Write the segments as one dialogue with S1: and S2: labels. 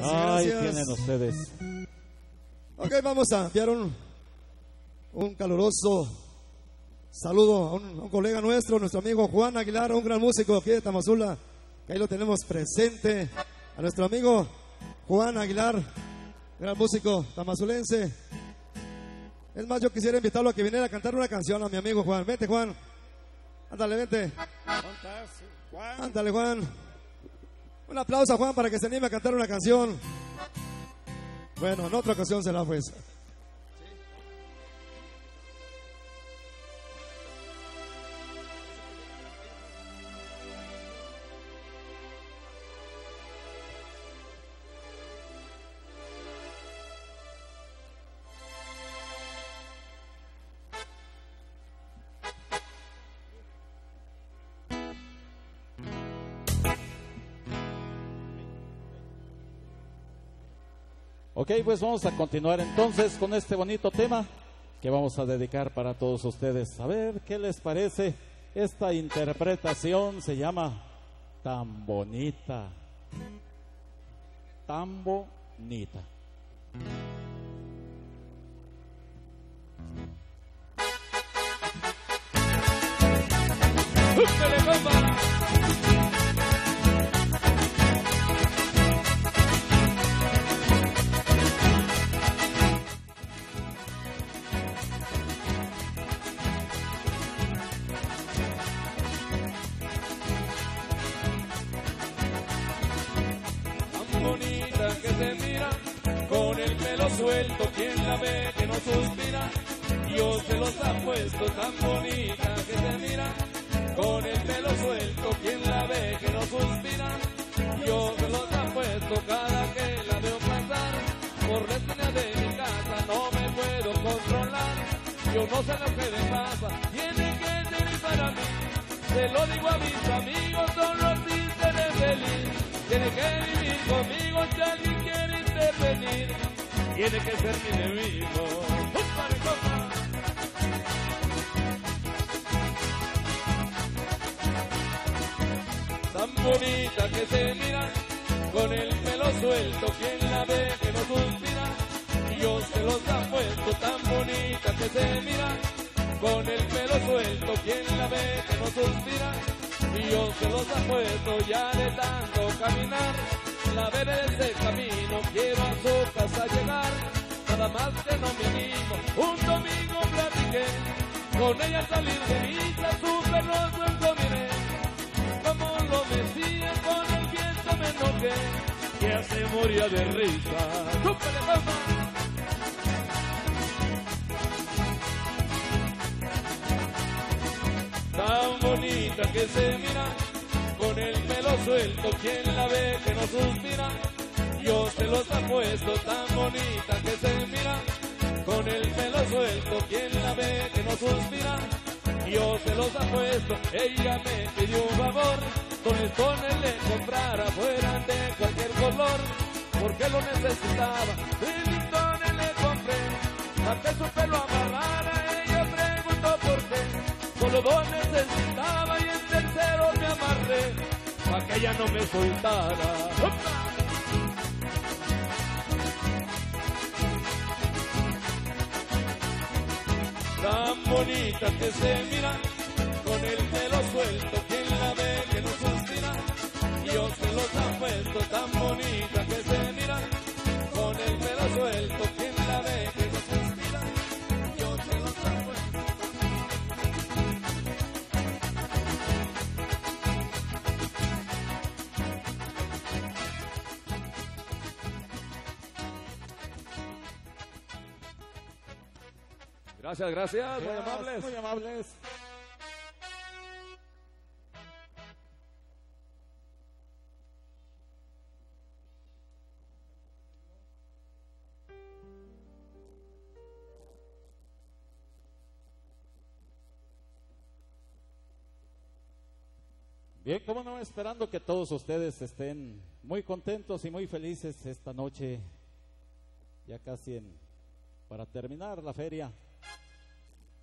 S1: Gracias,
S2: Ahí
S1: gracias.
S2: tienen ustedes.
S1: Ok, vamos a enviar un, un caluroso saludo a un, a un colega nuestro, nuestro amigo Juan Aguilar, un gran músico aquí de Tamazula, que ahí lo tenemos presente. A nuestro amigo Juan Aguilar, gran músico tamazulense. Es más, yo quisiera invitarlo a que viniera a cantar una canción a mi amigo Juan. Vente, Juan. Ándale, vente. Ándale, Juan. Un aplauso a Juan para que se anime a cantar una canción. Bueno, en otra ocasión será pues.
S2: Ok, pues vamos a continuar entonces con este bonito tema que vamos a dedicar para todos ustedes. A ver qué les parece. Esta interpretación se llama Tan Bonita. Tan Bonita.
S3: Mis amigos, solo así seré feliz. Tiene que vivir conmigo si alguien quiere intervenir. Tiene que ser mi enemigo. Tan bonita que se mira, con el pelo suelto, quien la ve que no suspira. Dios se los ha puesto tan bonita que se mira, con el pelo suelto, quien la ve que no suspira. Dios se los ha puesto ya de tanto caminar. La veré de ese camino, quiero a su casa llegar. Nada más que no me animo, un domingo platiqué. Con ella salir de misa, su perro miré. Como lo decía, con el viento me enojé. Que se moría de risa. ¡Súpele! Que se mira, con el pelo suelto, quien la ve que no suspira, Dios se los ha puesto tan bonita que se mira, con el pelo suelto, quien la ve que no suspira, Dios se los ha puesto, ella me pidió un favor, con listones le comprara fueran de cualquier color, porque lo necesitaba, y le compré, para que su pelo amarrara, ella preguntó por qué. Solo dos necesitaba y el tercero para que ella no me soltara. Tan bonita que se mira, con el pelo suelto, Gracias, gracias, muy amables.
S2: Muy amables. Bien, como no, esperando que todos ustedes estén muy contentos y muy felices esta noche, ya casi en, para terminar la feria.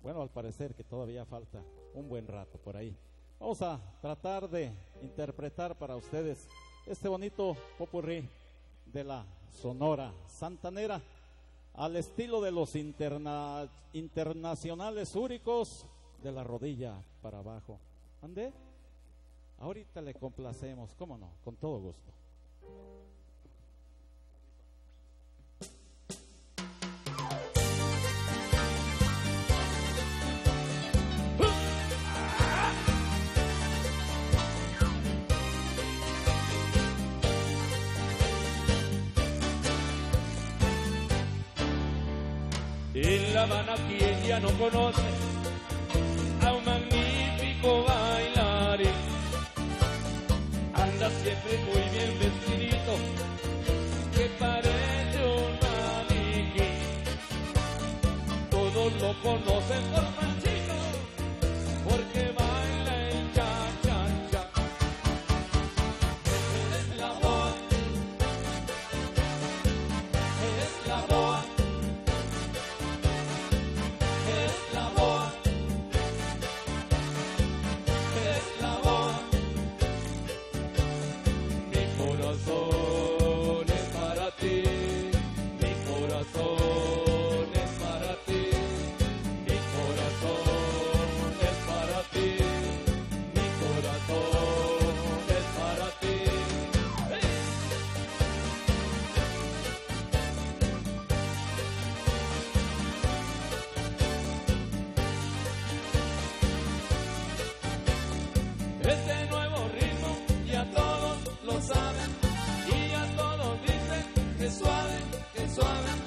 S2: Bueno, al parecer que todavía falta un buen rato por ahí. Vamos a tratar de interpretar para ustedes este bonito popurrí de la Sonora Santanera al estilo de los internacionales úricos de la rodilla para abajo. ¿Ande? Ahorita le complacemos, cómo no, con todo gusto.
S3: esperaban a quien ya no conoce, a un magnífico bailarín. Anda siempre muy bien vestidito, que parece un maniquí. Todos lo conocen por suave.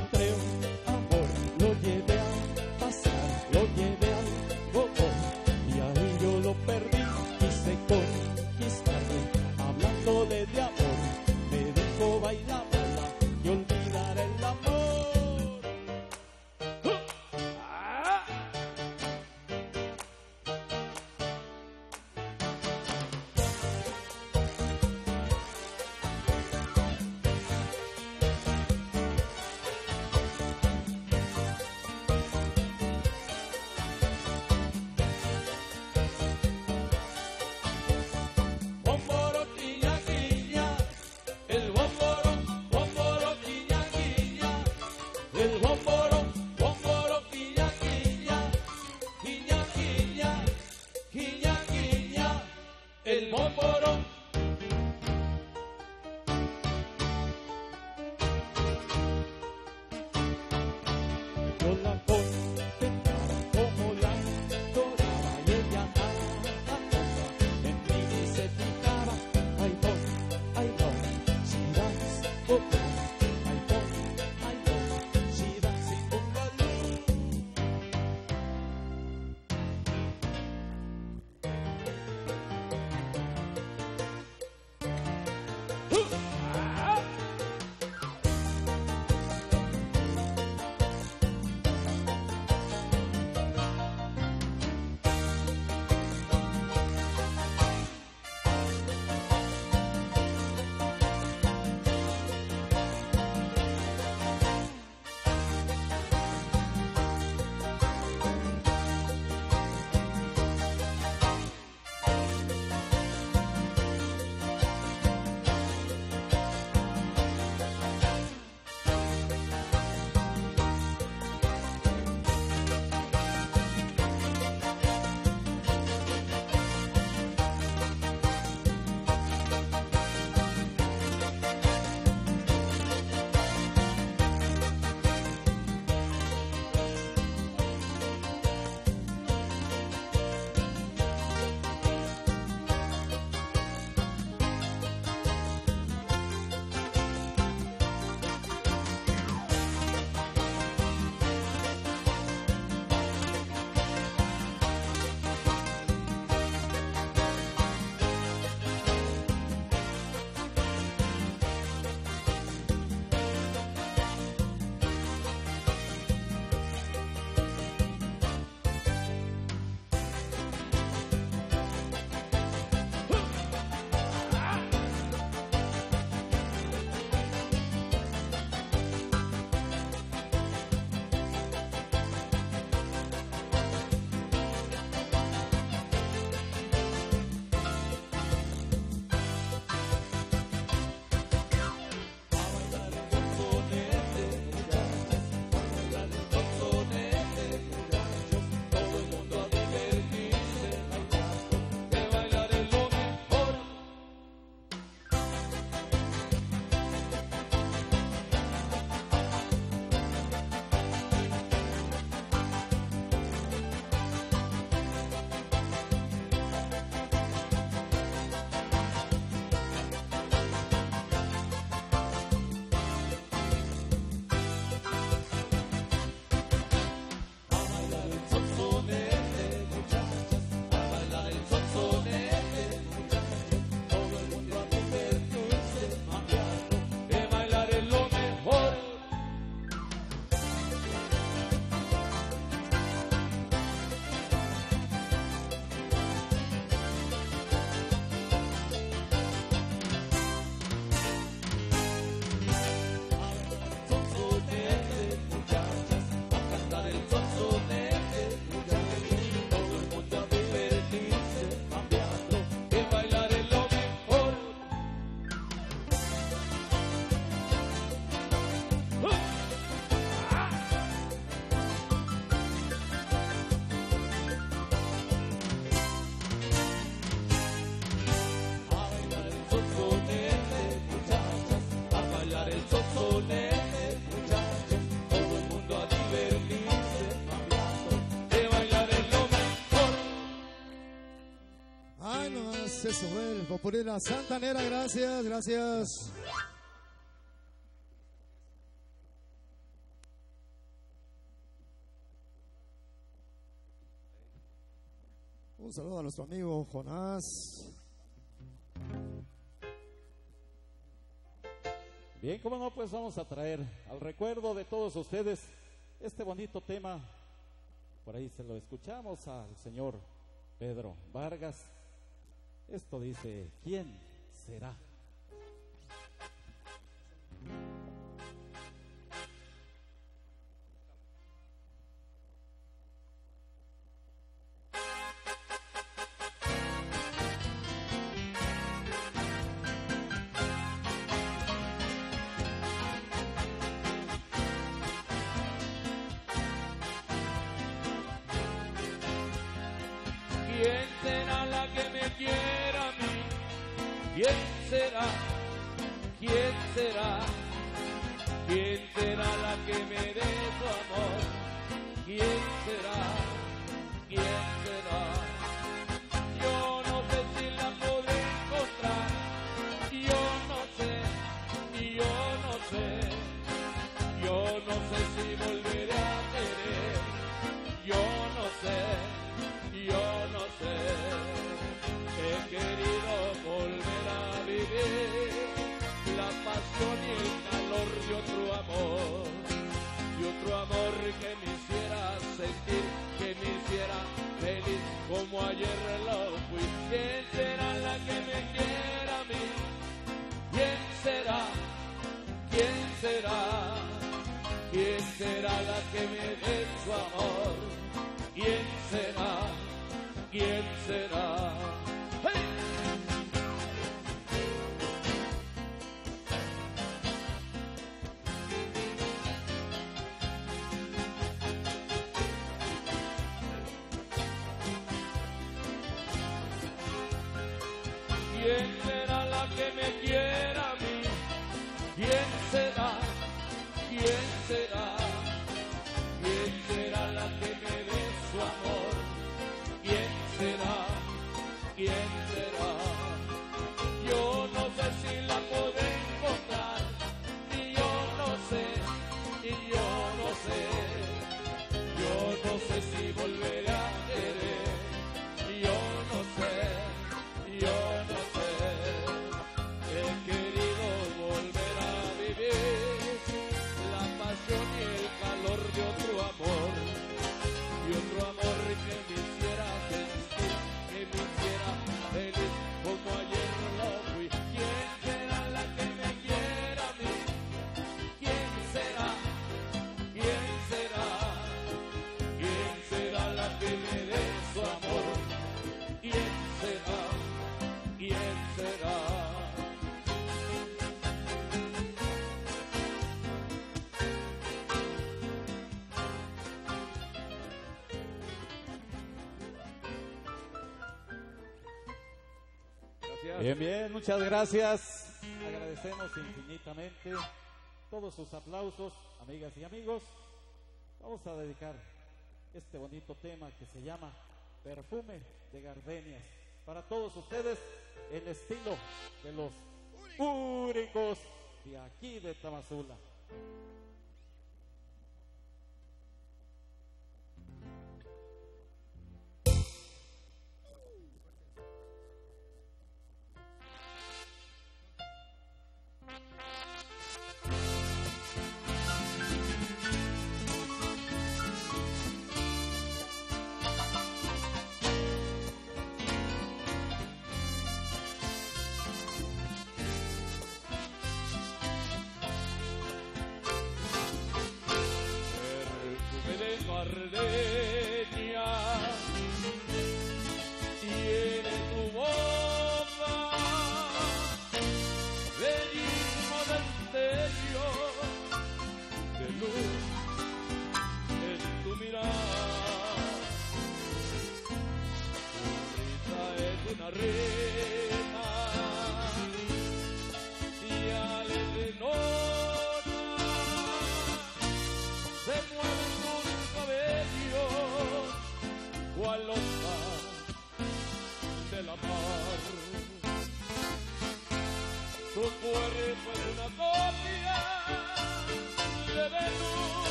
S1: entre Hola. Joel, Popurina Santanera, gracias, gracias. Un saludo a nuestro amigo Jonás.
S2: Bien, como no, pues vamos a traer al recuerdo de todos ustedes este bonito tema. Por ahí se lo escuchamos al señor Pedro Vargas. Esto dice, ¿quién será?
S3: ¿Quién uh, será?
S2: Bien, bien, muchas gracias. Agradecemos infinitamente todos sus aplausos, amigas y amigos. Vamos a dedicar este bonito tema que se llama Perfume de Gardenias. Para todos ustedes, el estilo de los únicos de aquí de Tamazula.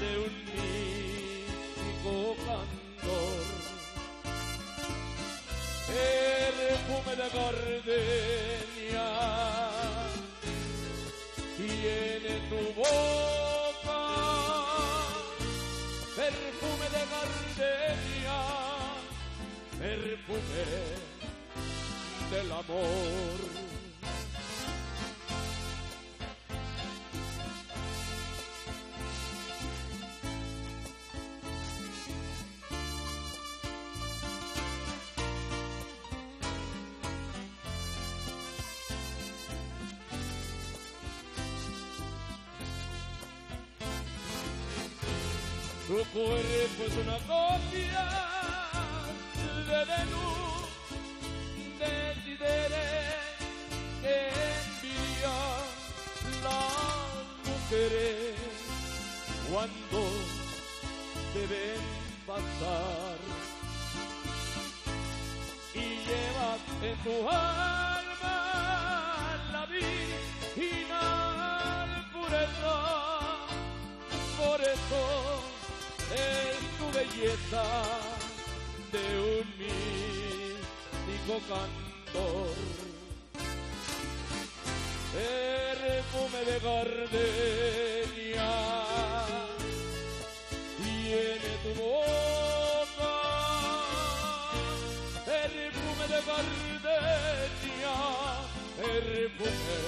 S3: De un místico cantor. Perfume de gardenia tiene tu boca, perfume de gardenia, perfume del amor. Tu cuerpo es una copia de Venus, decidiré que envía las mujeres cuando deben pasar. Y llevas en tu alma la virginal pureza. Por eso es tu belleza de un místico cantor. Perfume de gardenia tiene tu boca, perfume de gardenia, perfume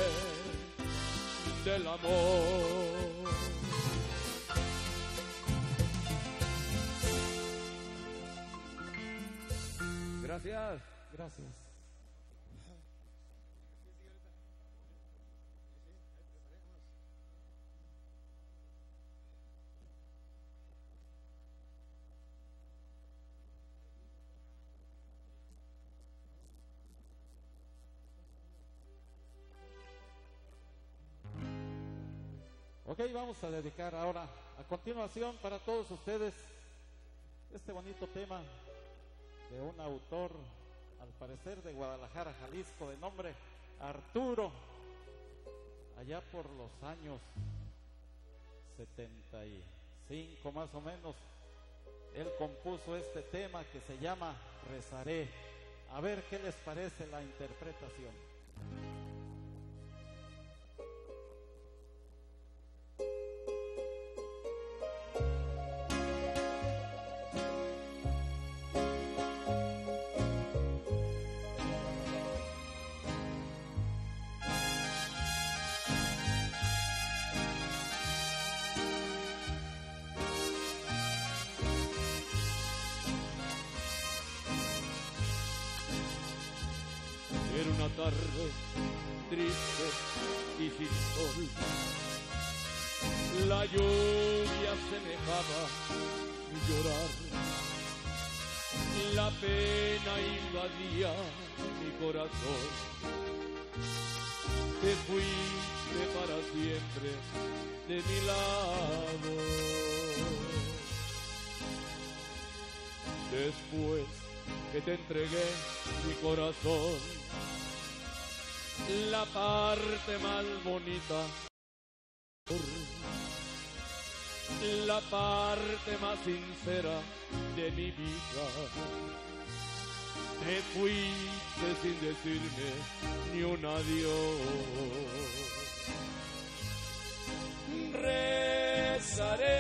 S3: del amor. Gracias.
S2: Gracias. Ok, vamos a dedicar ahora, a continuación, para todos ustedes, este bonito tema de un autor, al parecer de Guadalajara, Jalisco, de nombre Arturo, allá por los años 75 más o menos, él compuso este tema que se llama Rezaré. A ver qué les parece la interpretación.
S3: Triste y sin sol. La lluvia semejaba llorar. La pena invadía mi corazón. Te fuiste para siempre de mi lado. Después que te entregué mi corazón, la parte más bonita, la parte más sincera de mi vida. Te fuiste sin decirme ni un adiós. Rezaré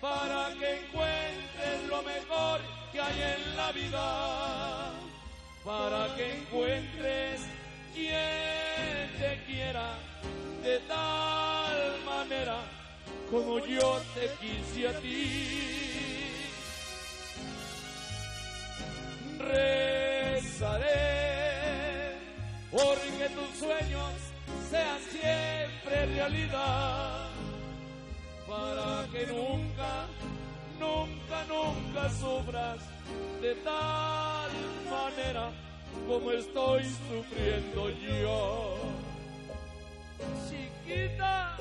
S3: para que encuentres lo mejor que hay en la vida, para que encuentres quien te quiera de tal manera como yo te quise a ti. Rezaré porque tus sueños sean siempre realidad para que nunca, nunca, nunca sufras de tal manera como estoy sufriendo yo. Chiquita,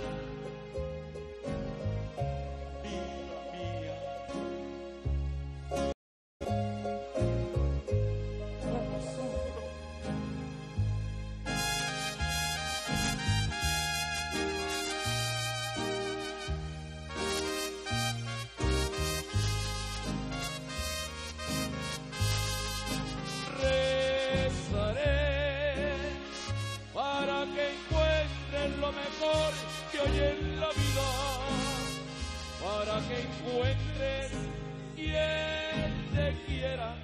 S3: que hoy en la vida, para que encuentres quien te quiera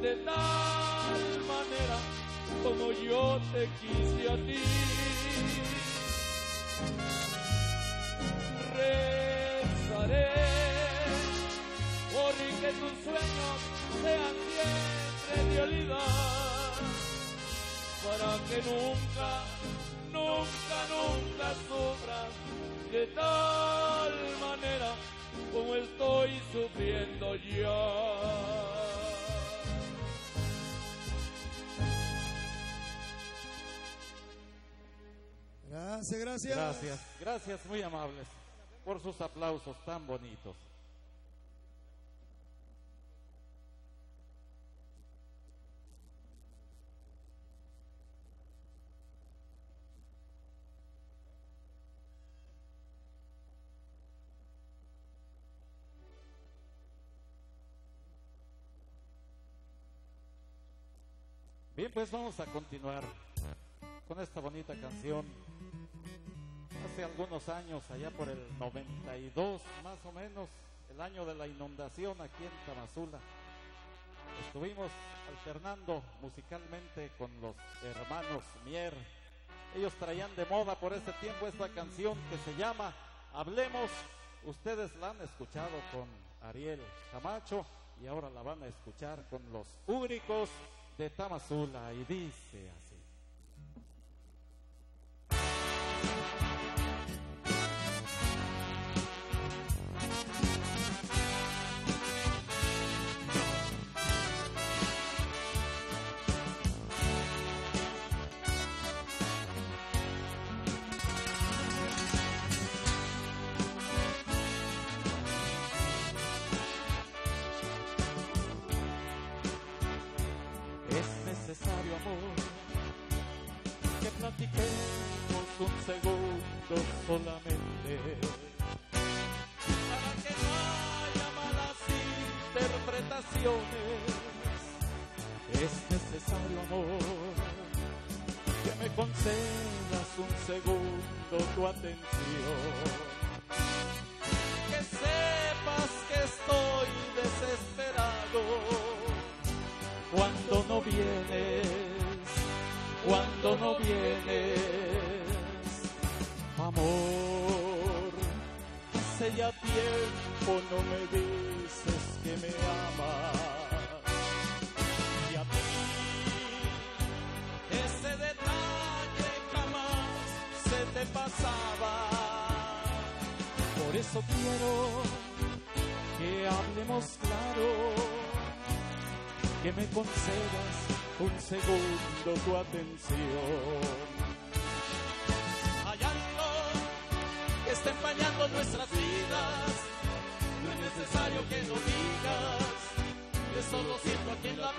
S3: de tal manera como yo te quise a ti. Rezaré porque tus sueños sean siempre realidad, para que nunca, nunca, nunca sufras de tal manera como estoy sufriendo yo.
S1: Gracias, gracias.
S2: Gracias, gracias, muy amables, por sus aplausos tan bonitos. Bien, pues vamos a continuar con esta bonita canción. Hace algunos años, allá por el 92 más o menos, el año de la inundación aquí en Tamazula, estuvimos alternando musicalmente con los hermanos Mier. Ellos traían de moda por ese tiempo esta canción que se llama Hablemos. Ustedes la han escuchado con Ariel Camacho y ahora la van a escuchar con los úgricos de Tamazula y dice así. Solamente. Para que no haya malas interpretaciones. Es necesario, amor, que me concedas un segundo tu atención. Que sepas que estoy desesperado cuando no vienes, cuando no vienes, amor, hace ya tiempo no me dices que me amas, y a ti ese detalle jamás se te pasaba, por eso quiero que hablemos claro que me concedas un segundo tu atención. Está empañando nuestras vidas, no es necesario que lo digas, eso lo siento aquí en la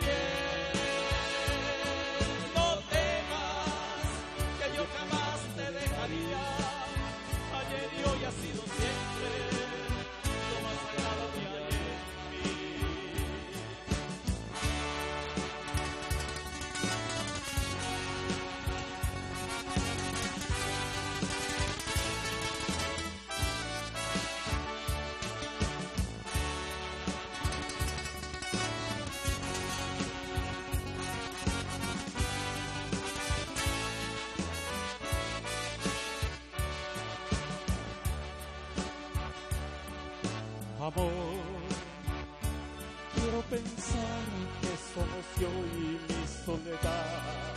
S2: pensar que somos yo y mi soledad.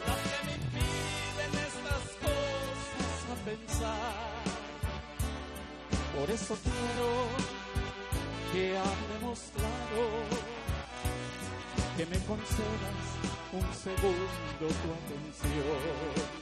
S2: Las que me impiden estas cosas a pensar. Por eso quiero que hablemos claro, que me concedas un segundo tu atención.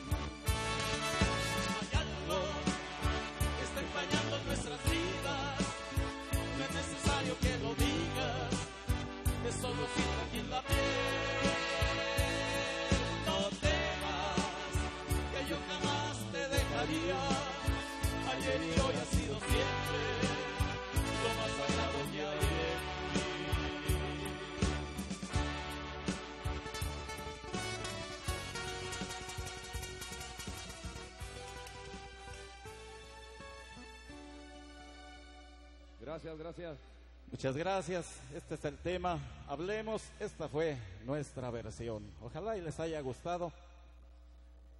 S2: Muchas gracias. Este es el tema. Hablemos. Esta fue nuestra versión. Ojalá y les haya gustado.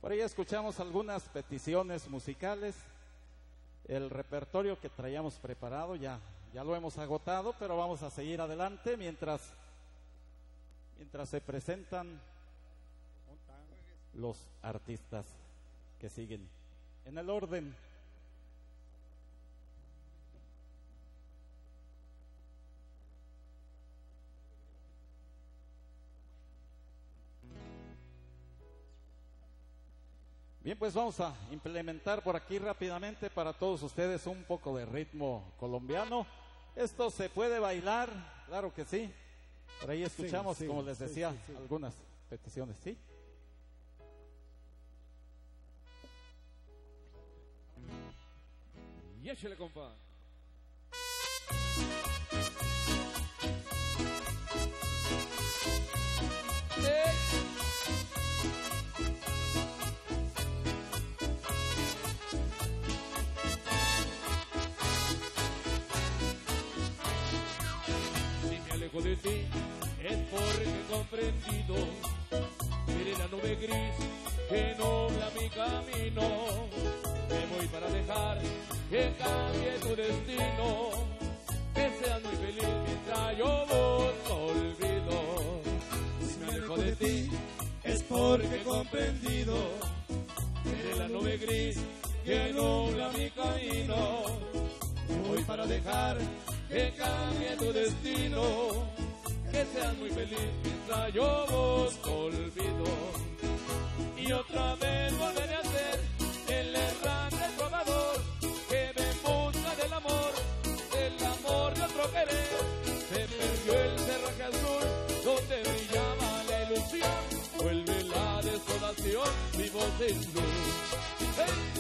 S2: Por ahí escuchamos algunas peticiones musicales. El repertorio que traíamos preparado ya, ya lo hemos agotado, pero vamos a seguir adelante mientras, mientras se presentan los artistas que siguen en el orden. Bien, pues vamos a implementar por aquí rápidamente para todos ustedes un poco de ritmo colombiano. Esto se puede bailar, claro que sí. Por ahí escuchamos,
S1: sí,
S2: como les
S1: sí,
S2: decía,
S1: sí, sí.
S2: algunas peticiones, ¿sí?
S4: Y échale, compa.
S3: Alejo de ti es porque he comprendido que eres la nube gris que nubla mi camino. Me voy para dejar que cambie tu destino, que seas muy feliz mientras yo busco olvido. Si me alejo de ti es porque he comprendido que eres la nube gris que nubla mi camino. Me voy para dejar que cambie tu destino, que seas muy feliz mientras yo busco olvido. Y otra vez volveré a ser el errante trovador que me busca del amor, del amor de otro querer. Se perdió el cerraje azul donde brillaba la ilusión, vuelve la desolación, mi voz sin luz. ¡Hey!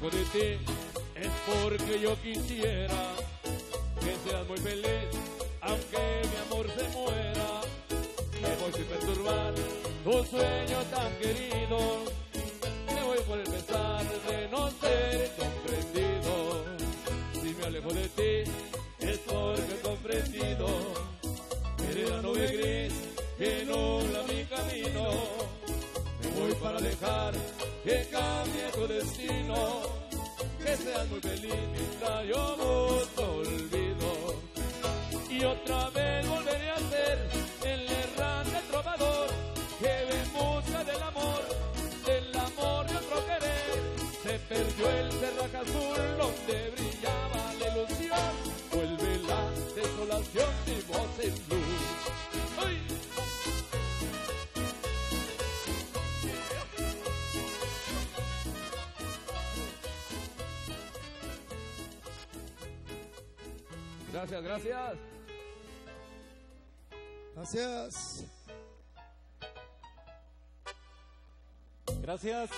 S3: Alejo de ti es porque yo quisiera que seas muy feliz, aunque mi amor se muera. Me voy sin perturbar tu sueño tan querido. Me voy por el pesar de no ser comprendido. Si me alejo de ti es porque he comprendido.
S4: Gracias, gracias.
S1: Gracias.
S2: Gracias.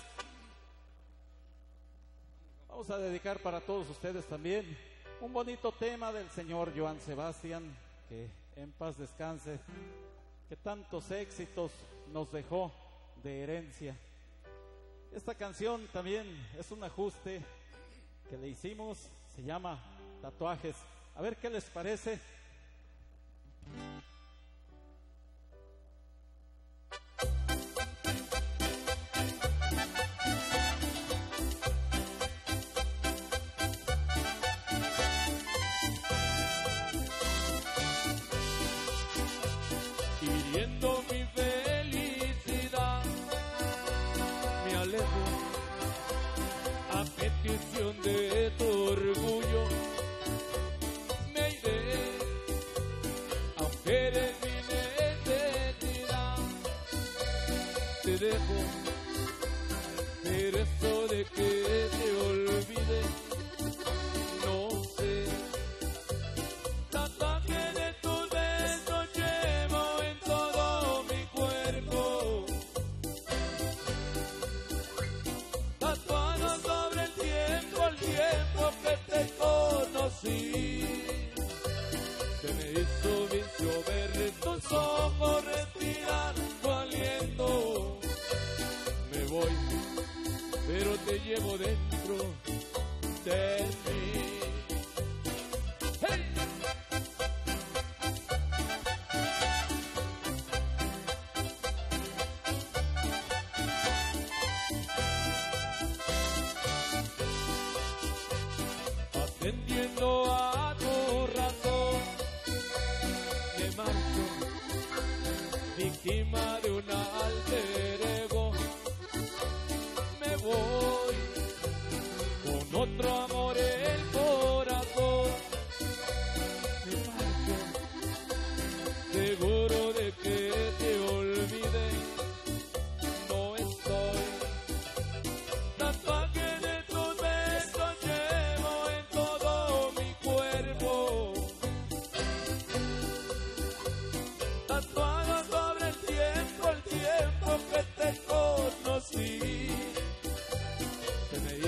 S2: Vamos a dedicar para todos ustedes también un bonito tema del señor Joan Sebastián, que en paz descanse, que tantos éxitos nos dejó de herencia. Esta canción también es un ajuste que le hicimos, se llama Tatuajes. A ver qué les parece.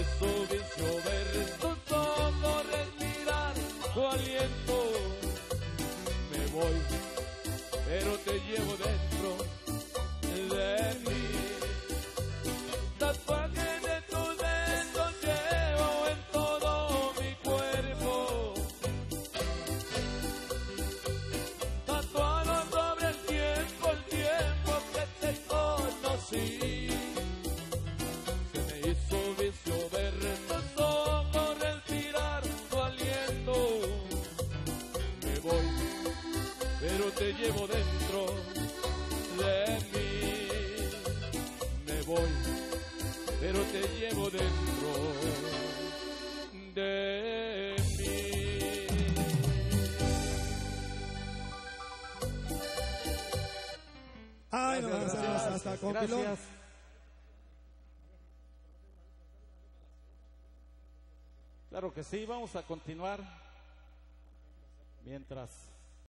S3: So.
S2: Gracias. Claro que sí, vamos a continuar mientras